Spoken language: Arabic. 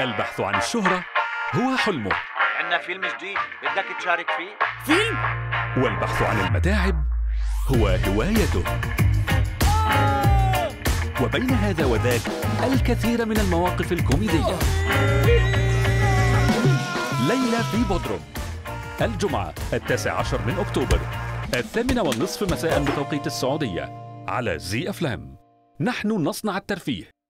البحث عن الشهرة هو حلمه. عندنا فيلم جديد بدك تشارك فيه؟ فيلم؟ والبحث عن المتاعب هو هوايته. وبين هذا وذاك الكثير من المواقف الكوميدية. ليلى في بودروم الجمعة التاسع عشر من أكتوبر الثامنة والنصف مساء بتوقيت السعودية على زي أفلام. نحن نصنع الترفيه.